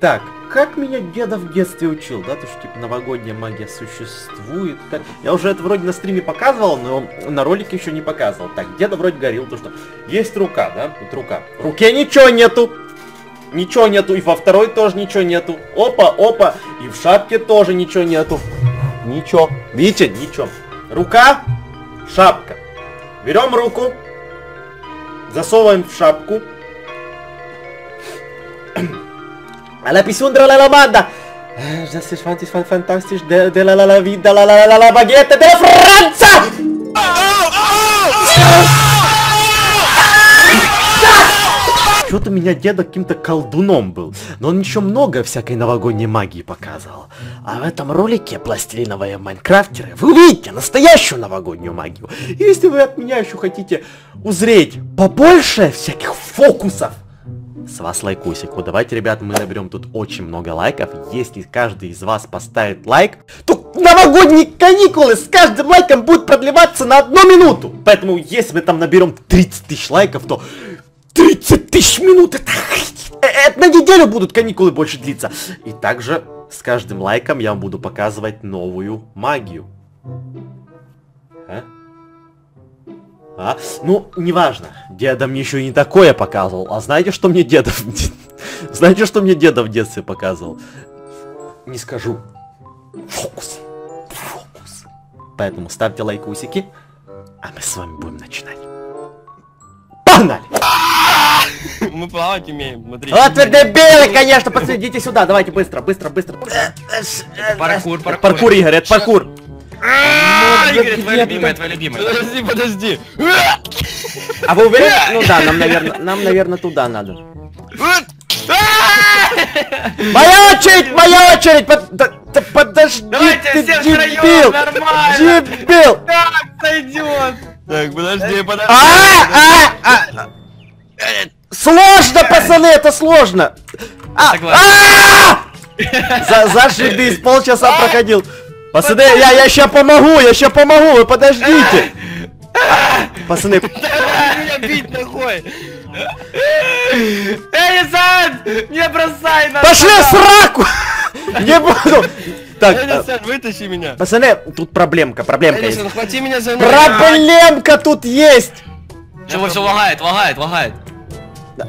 Так, как меня деда в детстве учил, да, то что типа новогодняя магия существует. Так, я уже это вроде на стриме показывал, но на ролике еще не показывал. Так, деда вроде говорил, то что есть рука, да, вот рука. В руке ничего нету. Ничего нету, и во второй тоже ничего нету. Опа, опа, и в шапке тоже ничего нету. Ничего. Видите, ничего. Рука, шапка. Берем руку, засовываем в шапку. Alla pisundra la lamanda! Das ist fantastisch, fantastisch, de, de la la la vida, la la la la baguette de la! Что-то меня деда каким-то колдуном был, но он еще много всякой новогодней магии показывал. А в этом ролике пластилиновые майнкрафтеры вы увидите настоящую новогоднюю магию. Если вы от меня еще хотите узреть побольше всяких фокусов, с вас лайкусик. Вот давайте, ребят, мы наберем тут очень много лайков. Если каждый из вас поставит лайк, то новогодние каникулы с каждым лайком будут продлеваться на одну минуту. Поэтому, если мы там наберем 30 тысяч лайков, то 30 тысяч минут! Это, это на неделю будут каникулы больше длиться. И также с каждым лайком я вам буду показывать новую магию. А? А? Ну, неважно. Деда мне еще и не такое показывал. А знаете, что мне деда... Знаете, что мне деда в детстве показывал? Не скажу. Фокус. Фокус. Поэтому ставьте лайкусики, а мы с вами будем начинать. Погнали! Мы плавать умеем, смотри. Вот вы дебилы, конечно, подсветите сюда, давайте быстро, быстро, быстро. Паркур, паркур. Паркур, Игорь, это паркур. А, Игорь, Ну, твоя любимая, твоя любимая. Подожди, подожди. А вы уверены? Ну да, нам, наверное, нам, наверное, туда надо. Моя очередь, моя очередь! Под- подожди, Давайте ты все дебил! втроем, нормально. Дебил! Так, сойдет. Так, подожди, подожди. А, а, а. Сложно, пацаны, это сложно! А, а! За, зашибись, полчаса проходил. Пацаны, я, я ща помогу, я ща помогу, вы подождите. Пацаны, Меня бить нахуй. Эй, Сан, не бросай нас. пошли в сраку! Не буду! Так, Эй, э, Сан, вытащи меня. пацаны, тут проблемка, проблемка есть. Эдисон, хвати меня за ноги. Проблемка тут есть! Чего все лагает, лагает, лагает.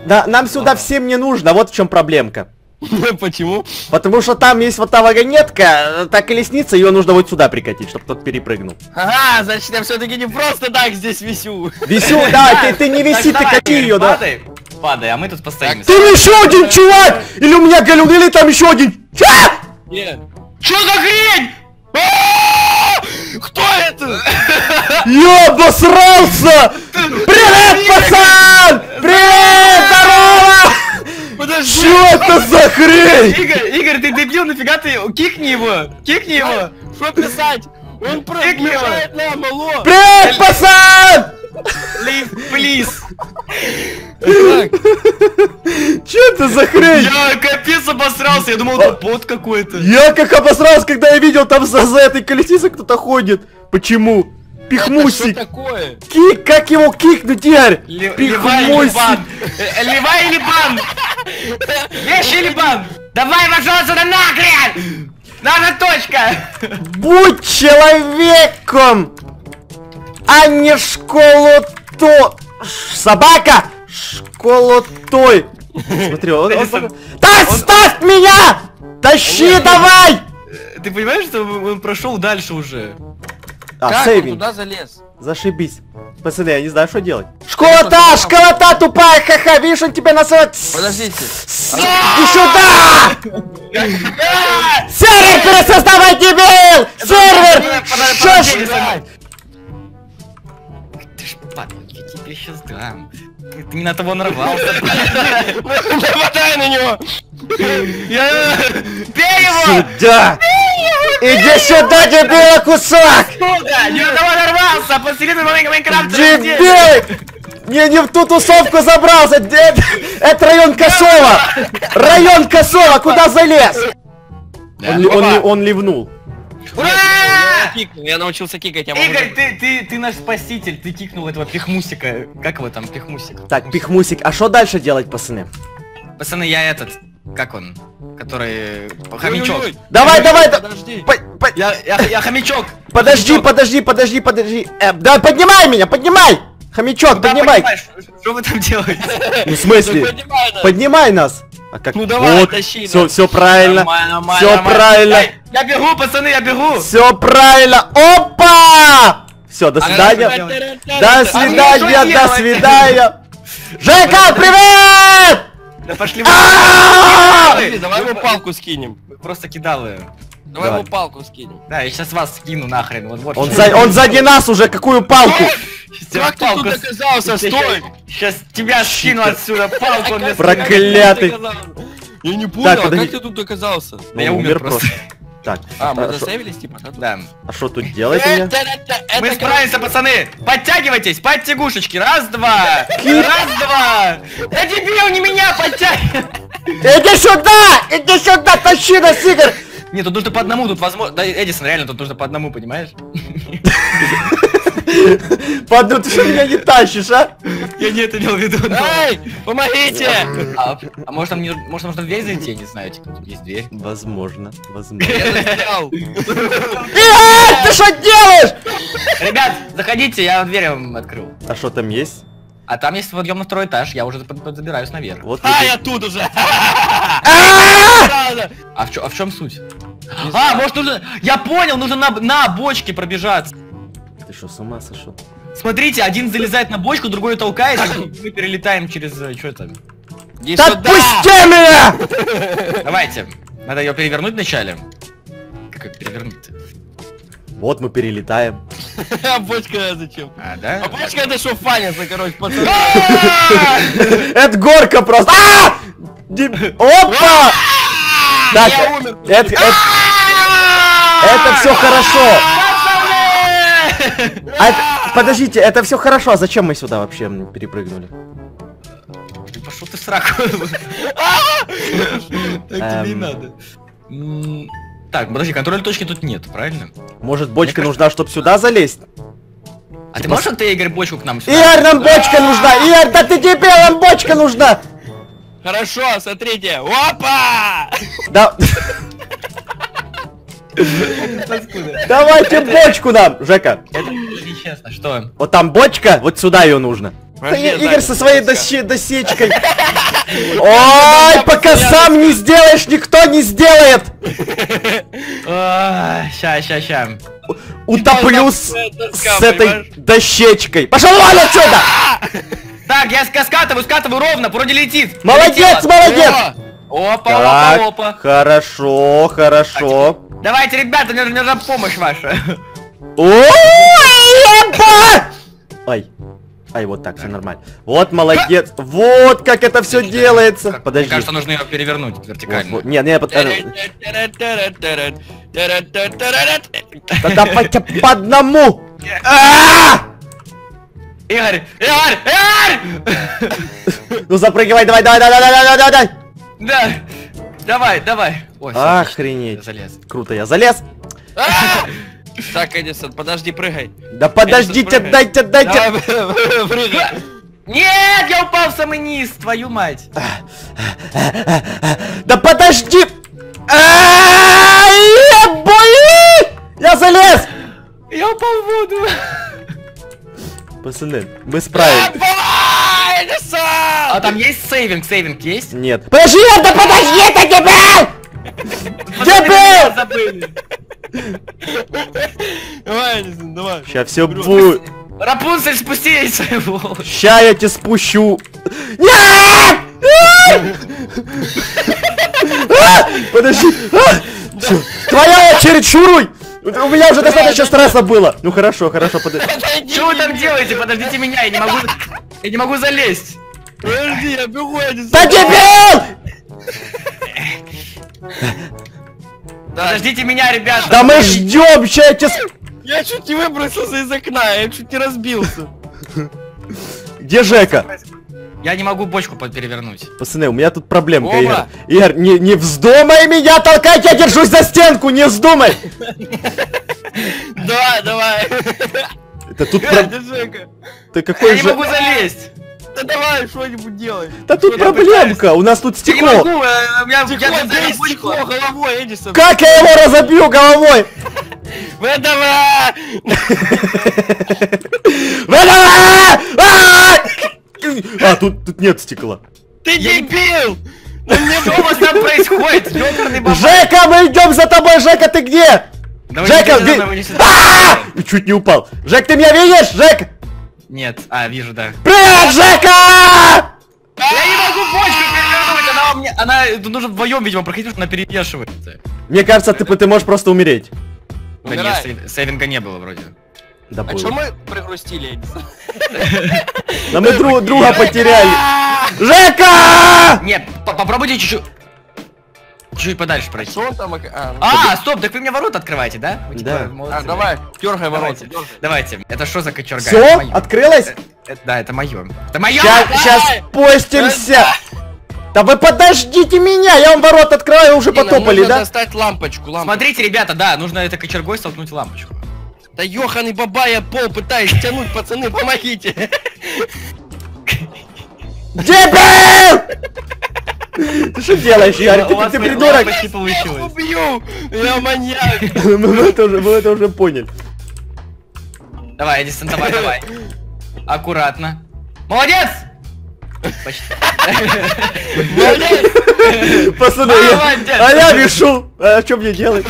Да, нам сюда всем не нужно, вот в чем проблемка. Почему? Потому что там есть вот та вагонетка, та колесница, ее нужно вот сюда прикатить, чтобы тот перепрыгнул. Ага, значит я все-таки не просто так здесь висю. Висю, да, ты, ты не виси, ты кати ее, да. Падай, падай, а мы тут постоим. Ты еще один чувак! Или у меня галюн, или там еще один. Нет. Что за хрень? А! Кто это? Я обосрался! Привет, пацан! Привет! Подожди. Что это за хрень? Игорь, Игорь, ты дебил, нафига ты? Кикни его! Кикни его! Что писать? Он приближает нам, алло! Привет, пацан! Leave, please! Что это за хрень? Я капец обосрался, я думал, это бот какой-то. Я как обосрался, когда я видел, там за, за этой колесницей кто-то ходит. Почему? Что Пихмусик. такое? Кик, как его кикнуть, Игорь? Пихмусик. Э, Левай или бан? Вещи или бан? Давай, пожалуйста, да нахрен! Надо точка! Будь человеком, а не школу то... Ш- Собака! Школу той. Смотри, он... он- ставь меня! Тащи Нет, давай! Ты понимаешь, что он прошел дальше уже? А, сейвинг. туда залез? Зашибись. Пацаны, я не знаю, что делать. Школа-та, школа-та тупая, ха-ха, видишь, он тебя насрать. Подождите. Иди сюда! Сервер пересоздавай, дебил! Сервер! Что ж... Ты ж падла, я тебе сейчас дам. Ты, не на того нарвался. Нападай на него! Бей его! Сюда! Иди сюда, дебила, кусок! Сука! Не на того нарвался! Посередине Майнкрафта! Дебил! Не, не в ту тусовку забрался! Де- Это район Косова! Район Косова! Куда залез? Он, он, ли- он ливнул. Ура! Я научился кикать, я могу... Игорь, ты, ты, ты наш спаситель, ты кикнул этого пихмусика. Как его там, пихмусик? Так, пихмусик, а что дальше делать, пацаны? Пацаны, я этот, Как он? Который... Хомячок. Давай, давай, да- Подожди. По- по- Я, я, я хомячок. Подожди, подожди, подожди, подожди. Э, да поднимай меня, поднимай! Хомячок, Куда поднимай! Что вы там делаете? Ну, в Ну, смысле? поднимай нас. Поднимай нас! А как? Ну, давай, вот, тащи все, все правильно. Нормально, нормально, Все нормально. правильно. Ай, Я бегу, пацаны, я бегу. Все правильно. Опа! Все, до А свидания. что До А свидания, мне до свидания. Жека, привет! Да пошли вы. Подожди, Давай ему палку скинем. Просто кидалы. Давай Давай. ему палку скинем. Да, я сейчас вас скину нахрен. Вот, вот. Он, за, он сзади нас уже, какую палку? Как ты тут оказался? Стой! Сейчас тебя скину отсюда, палку мне Проклятый. Я не понял, а как ты тут оказался? Да я умер просто. Так, А, мы а заставились типа? да, тут? Да. а что тут делать мне? Это- это- это Мы справимся, пацаны! Подтягивайтесь, подтягушечки! Раз, два! Раз, два! Да дебил, не меня подтягивай! Иди сюда! Иди сюда, тащи нас, Игорь! Нет, тут нужно по одному, тут возможно... Да, Эдисон, реально, тут нужно по одному, понимаешь? По одну, ты что меня не тащишь, а? Я не это имел в виду. Эй, помогите! А, а может там не... Может можно в дверь зайти, я не знаю, типа, тут есть дверь. Возможно, возможно. Я ты что делаешь? Ребят, заходите, я дверь вам открыл. А что там есть? А там есть подъем на второй этаж, я уже забираюсь наверх. Вот А, я тут уже! А в, чё- а в чем суть? А, может нужно... Я понял, нужно на, на бочке пробежаться. Ты что, с ума сошел? Смотрите, один залезает на бочку, другой толкает, и мы перелетаем через... Что это? Иди Да сюда! отпусти меня! Давайте. Надо ее перевернуть вначале. Как ее перевернуть-то? Вот мы перелетаем. А бочка зачем? А, да? А бочка это что фанится, короче, пацаны. Это горка просто. А! Опа! Так, Я умер. это, это, это все хорошо. А подождите, это все хорошо. А зачем мы сюда вообще перепрыгнули? Пошел ты в сраку. Так тебе и Эм. надо. Так, подожди, контроль точки тут нет, правильно? Может, бочка нужна, чтобы сюда залезть? А ты Типа можешь, ты, Игорь, бочку к нам сюда? Игорь, нам бочка нужна! Игорь, да ты дебил, нам бочка нужна! Хорошо, смотрите. Опа! Да... Давайте бочку нам, Жека. Это нечестно, что? Вот там бочка, вот сюда ее нужно. Игорь со своей досечкой. Ой, пока сам не сделаешь, никто не сделает. Ща, ща, ща. Утоплю с, этой дощечкой. Пошел вон отсюда! Так, я ска- скатываю, скатываю ровно, вроде летит. Молодец, молодец! Опа, опа, Так, опа. хорошо, хорошо. Давайте, ребята, мне нужна помощь ваша. Ой, еба! Ай, ай, вот так, все нормально. Вот, молодец. Вот как это все делается. Мне Подожди. кажется, нужно ее перевернуть Вот, вертикально. вот. Не, не, под- да давайте по одному. А! Игорь, Игорь, Игорь! Ну запрыгивай, давай, давай, давай, давай, давай, давай, давай. Да, давай, давай. Ой, Охренеть. залез. Круто, я залез. Так, Эдисон, подожди, прыгай. Да подождите, дайте, дайте. Прыгай. Нет, я упал в самый низ, твою мать. Да подожди. Бои! Я залез. Я упал в воду. Пацаны, мы справились. Давай, Эдисон! А там есть сейвинг, сейвинг есть? Нет. Подожди, да подожди, ты дебил! Дебил! меня забыли. Давай, давай. Сейчас все будет. Рапунцель, спустись своего. Ща я тебе спущу. Нет! Подожди. Твоя очередь, шуруй! У меня уже достаточно стресса было. Ну хорошо, хорошо, подожди. Что вы там делаете? Подождите меня, я не могу... Я не могу залезть. Подожди, я бегу, Эдисон. Да дебил! Подождите меня, ребята. Да мы ждем, ща я тебе... сп- Я чуть не выбросился из окна, я чуть не разбился. Где Жека? Я не могу бочку перевернуть. Пацаны, у меня тут проблемка, Оба. Игорь. Игорь, не, не вздумай меня толкать, я держусь за стенку, не вздумай! Давай, давай. Это тут про... Дядя Жека. Ты Я какой не же... могу залезть. Да давай, что-нибудь делай. Да тут Я проблемка, у нас тут Я не стекло. могу, э, у меня Стекло, я бочку. стекло головой, Эдисон. Как я его разобью головой? Вы давай! Давай! А! А, тут, тут нет стекла. Ты дебил! Что у вас там происходит? Ёкарный бабай. Жека, мы идем за тобой, Жека, ты где? Жека, сюда. А! Чуть не упал. Жек, ты меня видишь? Жек! Нет, а, вижу, да. Привет, Жека! Я не могу бочку перевернуть, она у меня, она, нужно вдвоем, видимо, проходить, она перемешивается. Мне кажется, ты, ты можешь просто умереть. Да нет, сейвинга не было вроде. Да А что мы пригрустили? Да мы друг- друга потеряли. Жека! Нет, по- попробуйте чуть-чуть... Чуть подальше пройти. Что он там? А, ну, А, стоп, так вы мне ворота открываете, да? Вы, типа, Да. молодцы, а, давай, дергай ворота. Давайте, давайте. Это что за кочерга? Все, открылось? Э, Да, это мое. Это мое! Сейчас, сейчас спустимся. Да вы подождите меня, я вам ворот открою, уже нам потопали, нужно да? достать лампочку, лампочку. Смотрите, ребята, да, нужно это кочергой столкнуть лампочку. Да ёханый баба, я пол пытаюсь тянуть, пацаны, помогите. Дебил! Ты что делаешь, Ярик? Ты, ты придурок? почти Я получилось. убью! Я маньяк! Мы мы это уже, мы это уже поняли. Давай, Эдисон, давай, давай. Аккуратно. Молодец! Почти. Молодец! Пацаны, я, а я вешу. А что мне делать?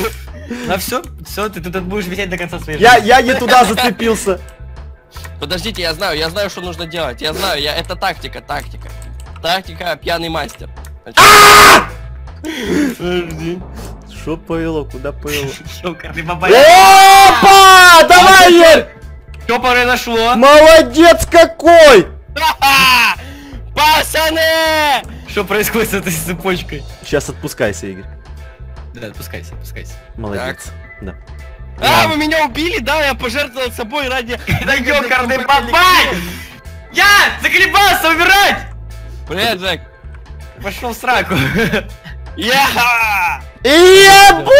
Ну все, все, ты тут будешь висеть до конца своей Я, жизни. я не туда зацепился. Подождите, я знаю, я знаю, что нужно делать. Я знаю, я это тактика, тактика. Тактика пьяный мастер. Что повело, куда повело? Ёкарный бабай. Опа! Давай, Ярь! Что произошло? Молодец какой! Ха-ха! Пацаны! Что происходит с этой цепочкой? Сейчас отпускайся, Игорь. Да, отпускайся, отпускайся. Молодец. Да. А, вы меня убили, да? Я пожертвовал собой ради... Да ёкарный бабай! Я заколебался умирать! Привет, Джек. Пошел в сраку. Я! Ебу!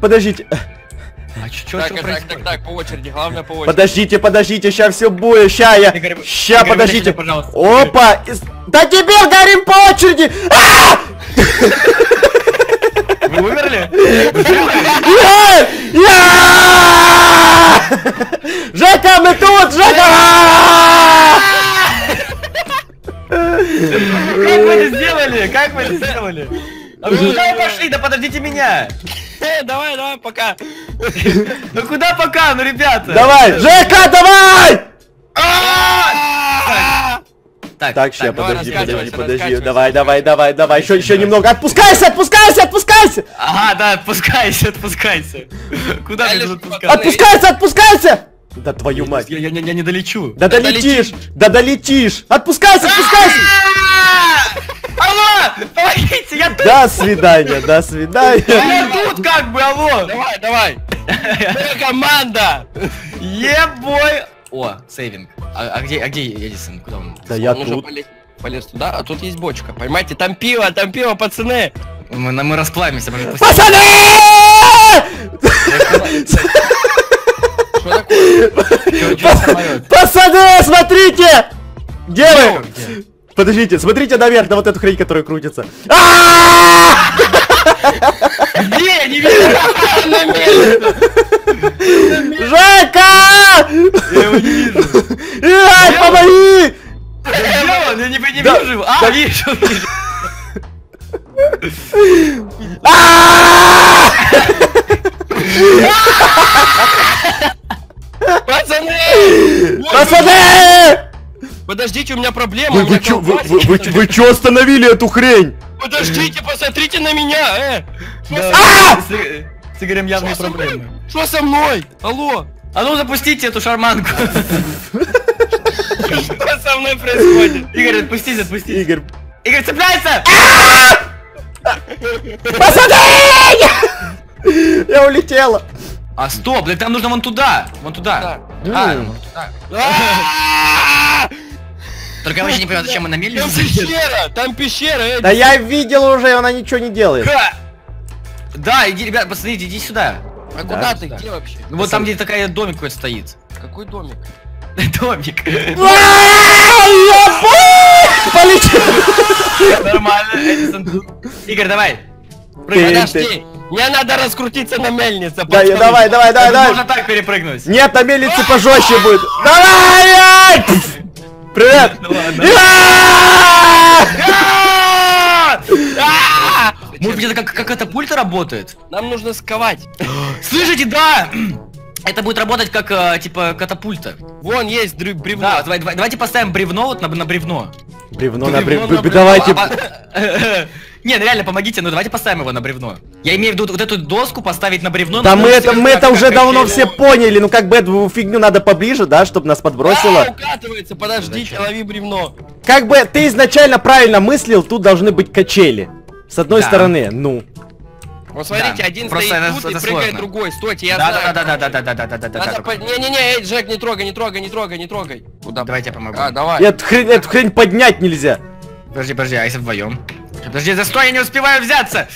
Подождите, А чё, чё, Так, чё так, так, так, по очереди, главное по очереди. подождите, подождите, сейчас все будет, ща я, Игорь, ща, Игорь, подождите. пожалуйста. Опа! Из- Да тебе горим по очереди! А! Вы умерли? Я! Я! Жека, мы тут, Жека! Как вы это сделали? Как вы это сделали? А вы куда вы пошли? Да подождите меня! Э, давай, давай, пока. Ну куда пока, ну ребята? Давай, Жека, давай! А! Так, Так, ща, давай, подожди, подожди, подожди, давай, давай, давай, давай, еще, еще немного, отпускайся, отпускайся, отпускайся! Ага, да, отпускайся, отпускайся. Куда Я мне отпускаться? Отпускайся, отпускайся! Да твою мать. Я, я, я, я не долечу. Да долетишь, да долетишь! Отпускайся, отпускайся! А! Алло! Помогите, я тут! До свидания, до свидания. Я тут как бы, алло! Давай, давай. Команда. Ебой! О, сейвинг. А, а где, а где Эдисон? Куда он? Да я уже тут. полез, полез туда, а тут есть бочка. Поймайте, там пиво, там пиво, пацаны. Мы, мы расплавимся. Пацаны! Что такое? Чё- чё самолёт? Пацаны, смотрите! Где вы? Подождите, смотрите наверх на вот эту хрень, которая крутится. А! Где? Я не вижу! Жека! Я его не вижу. Ай, помоги! Где он? Я не, не Да, вижу. А, вижу, вижу. А! Пацаны! Пацаны! Подождите, у меня проблема. Вы, у меня вы, чё, вы, вы, вы, вы чё остановили эту хрень? Подождите, посмотрите на меня, э! Да, с, с Игорем явные что проблемы. Что со мной? Алло? А ну запустите эту шарманку. Что со мной происходит? Игорь, отпустите, отпустите. Игорь. Игорь, цепляйся! Пацаны! Я улетела. А стоп, да там нужно вон туда. Вон туда. Да. А, Только я вообще не понимаю, зачем мы на мельницу Там пещера, там пещера! Да я видел уже, она ничего не делает. Ха! Да, иди, ребят, посмотрите, иди сюда. А куда ты? Где вообще? Ну вот там, где такая домик какой-то стоит. Какой домик? Домик. Полетел! Нормально, Эдисон. Игорь, давай. Подожди, мне надо раскрутиться на мельнице. Да, пацаны. давай, давай, давай, давай. Можно так перепрыгнуть. Нет, на мельнице пожестче будет. Давай! Привет! Ну ладно. Может быть, это как, как катапульта работает? Нам нужно сковать. Слышите, да! Это будет работать как, э, типа, катапульта. Вон есть бревно. Да, давай- давай- давайте поставим бревно вот на, на бревно. Бревно на Бревно на бревно. Давайте. А, Не, ну реально, помогите, ну давайте поставим его на бревно. Я имею в виду вот эту доску поставить на бревно. Да ну, мы это, мы это уже давно все поняли. Ну как бы эту фигню надо поближе, да, чтобы нас подбросило. укатывается, подождите, лови бревно. Как бы ты изначально правильно мыслил, тут должны быть качели. С одной стороны, ну. Вот смотрите, Да, один просто стоит это- тут это и прыгает сложно. другой. Стойте, я Да, знаю. да, да, да, да, да, да, да, да, да, Надо да. Не-не-не, эй, Джек, не трогай, не трогай, не трогай, не трогай. Куда? Давайте я помогу. А, давай. Эту хрень, эту хрень поднять нельзя. Подожди, подожди, а если вдвоем? Подожди, за стой, я не успеваю взяться!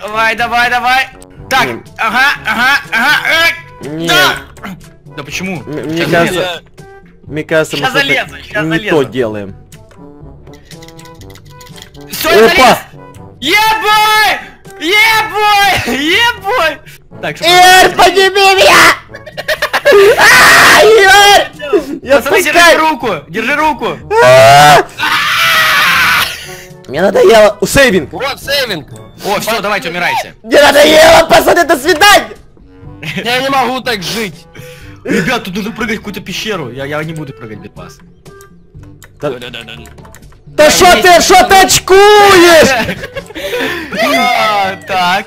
Давай, давай, давай! Так, ага, ага, ага. Да! Да почему? Мне кажется-. Мне кажется, мы залезу, не то делаем. Залез! Опа! Ебой! Ебой! Ебой! Так, что подними меня! Игорь! Я держи руку! Держи руку! А! Мне надоело. У сейвинг. Вот, сейвинг. О, все, давайте, умирайте. Мне надоело, пацаны, до свидания! Я не могу так жить. Ребят, тут нужно прыгать в какую-то пещеру. Я, я не буду прыгать без вас. Да шо ты, шо ты очкуешь? А, Так.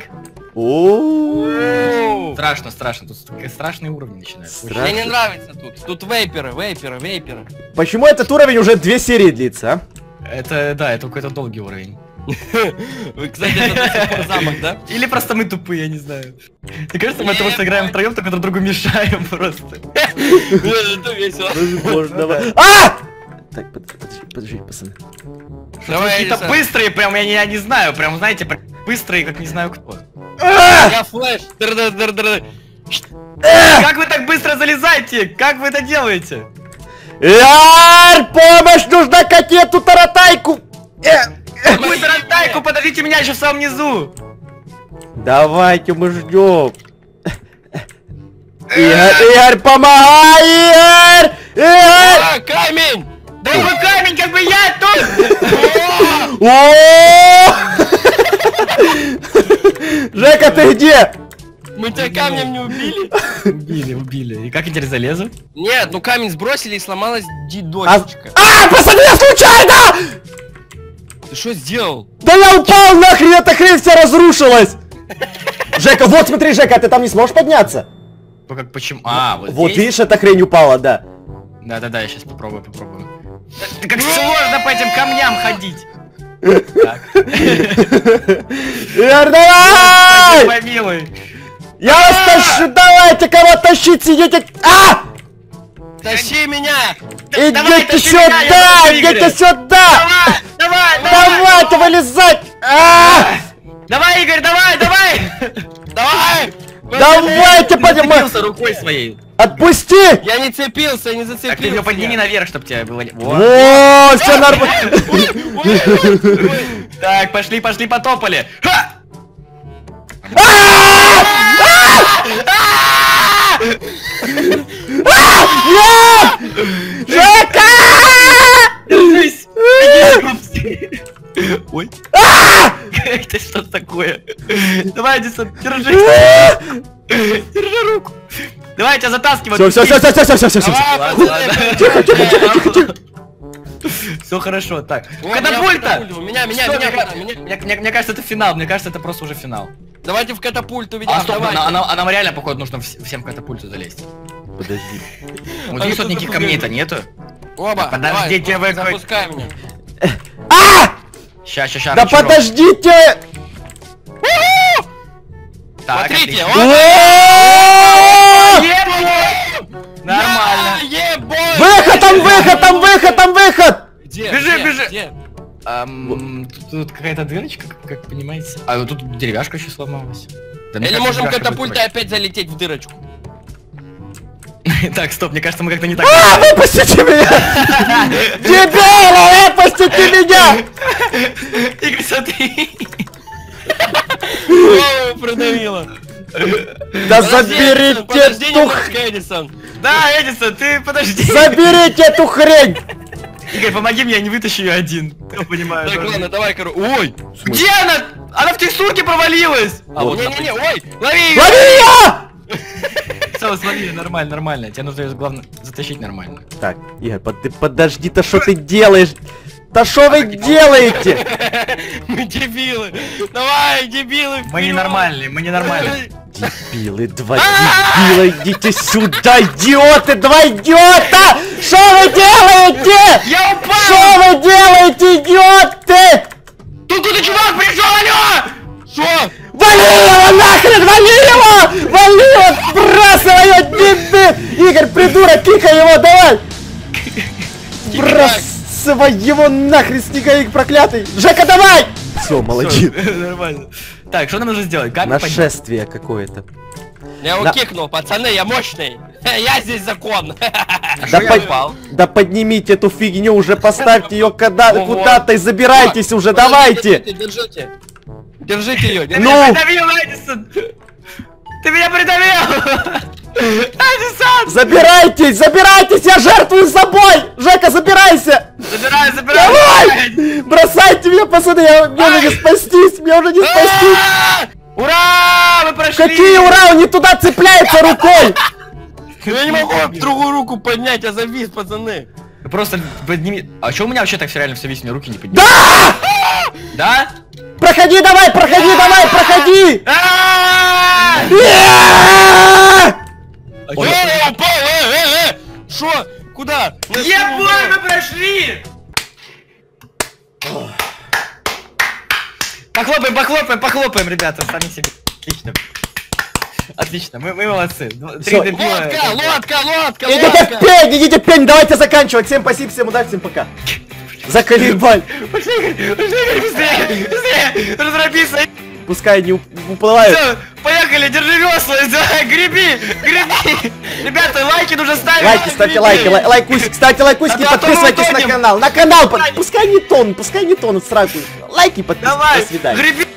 О, Страшно, страшно. Тут такие страшные уровни начинаются. Мне не нравится тут. Тут вейперы, вейперы, вейперы. Почему этот уровень уже две серии длится, а? Это, да, это какой-то долгий уровень. Вы, кстати, это до сих пор замок, да? Или просто мы тупые, я не знаю. Мне кажется, мы этого сыграем втроем, только друг другу мешаем просто. Это весело. А! Так, под- подожди, подожди, пацаны. Давай, Какие-то быстрые, прям я не, я не знаю, прям знаете, прям быстрые, как не знаю кто. Я Flash. Др-др-др-др. Как вы так быстро залезаете? Как вы это делаете? Яр, помощь нужна котету таратайку! Э, Какую тарантайку, подождите меня еще в самом низу! Давайте мы ждем. Игорь, Игорь, помогай, Игорь! Игорь! А, камень! Да какой камень, как бы я тут! О! Жека, ты где? Мы тебя камнем не убили? Убили, убили. И как я теперь залезу? Нет, ну камень сбросили и сломалась А, дидосечка. а, пацаны, я случайно! Ты что сделал? Да я упал нахрен, эта хрень вся разрушилась! Жека, вот смотри, Жека, ты там не сможешь подняться? Ну, Как почему? А, вот, Вот здесь? видишь, эта хрень упала, да. Да-да-да, я сейчас попробую, попробую. Как сложно по этим камням ходить! Так. Давай! Помилуй! Я вас тащу, давайте, кого тащить, сидите... А! Тащи меня! давай, Идите сюда, идите сюда! Давай, давай, Давайте вылезать! А! Давай, Игорь, давай, давай! Давай! Давайте! Зацепился рукой своей. Отпусти! Я не цепился, я не Так ты зацепился. ее подними наверх, чтобы тебя было... Вот. О, все нормально. Так, пошли, пошли, потопали. Ха! Жека! Держись! Иди, Ой. Это что такое? Давай, Эдисон, держись. Держи руку. Давай, я тебя затаскиваю. Все, все, все, все, все, все, все, все. Тихо, тихо, тихо, тихо, тихо. Все хорошо, так. Катапульта! меня, меня, меня, мне, кажется, это финал. Мне кажется, это просто уже финал. Давайте в катапульту А, ведем, стоп, а, нам- а нам реально, походу, нужно вс- всем в катапульту залезть. Подожди. Вот А тут ты никаких камней-то нету. Оба, Подождите, вы запускай меня. А! Ща, ща, ща. Да подождите! Так, Смотрите, Нормально. Ебой! Выход, там выход, там выход, там выход! Где? Бежи, где, бежи. где? Ам, Тут тут какая-то дырочка, как- как понимаете. А вот тут деревяшка еще сломалась. Да, Или можем катапультой опять залететь в дырочку. Так, стоп, мне кажется, мы как-то не так. А, выпустите меня! Дебилы, выпустите меня! Игорь, смотри. Голову продавило. Да Подожди, Эдисон, заберите подожди эту... х- немножко, Эдисон. Да, Эдисон, ты подожди. Заберите эту хрень! Игорь, помоги мне, я не вытащу ее один. Я понимаю. Так, ладно, давай, короче. Ой! Где она? Она в текстурке провалилась. А вот не-не-не, ой! Лови её! Лови ее! Все, смотри, нормально, нормально. Тебе нужно ее, главное, затащить нормально. Так, Игорь, под- ты подожди-то, что ты делаешь? Да что вы делаете? Мы дебилы! Давай, дебилы! Мы вперед! ненормальные, мы ненормальные. Дебилы, два дебила, идите сюда, идиоты, два идиота! Что вы делаете? Я упал! Что вы делаете, идиоты? Тут какой-то чувак пришел, алло! Что? Вали его нахрен, вали его! Вали его, бросай его, дебил! Игорь, придурок, кикай его, давай! Его нахрен, снеговик проклятый! Жека, давай! Все, молодец. Нормально. Так, что нам нужно сделать? Поднять? Нашествие какое-то. Я его Да. кикнул, пацаны, я мощный! Я здесь закон! Да, под- да поднимите эту фигню уже, поставьте ее куда-то и забирайтесь уже, давайте! Держите, держите! Держите ее! Ну! меня придавил, Эдисон! Ты меня придавил! Эдисон! Забирайтесь, забирайтесь, я жертвую собой! Жека! Забирай, забирай! Давай! Бросайте меня, пацаны, я, мне уже не спастись, мне уже не спастись! А! Ура! Мы прошли! Какие ура, он не туда цепляется рукой! Я не могу другую руку поднять, я завис, пацаны! Просто подними... А что у меня вообще так все реально все висит, мне руки не поднимают? Да? Проходи давай, проходи давай, проходи! А! Э, э, э! Шо? Куда? Ебой, мы прошли! Похлопаем, похлопаем, похлопаем, ребята, сами себе. Отлично. Отлично, мы, мы молодцы. Три дебила. Лодка, лодка, лодка, Идите в лодка! пень, идите в пень, давайте заканчивать. Всем спасибо, всем удачи, всем пока. Заколебаль. Пошли, пошли, быстрее, быстрее, разрабися. Пускай не уп- уплывают. Все, поехали, держи весла, греби, греби. Ребята, лайки нужно ставить. Лайки, ставьте лайки, лай- лайкусик, ставьте лайкусики, А подписывайтесь на канал. На канал, под- пускай не тон, пускай не тон сразу. Лайки, подписывайтесь, Давай, до свидания. греби.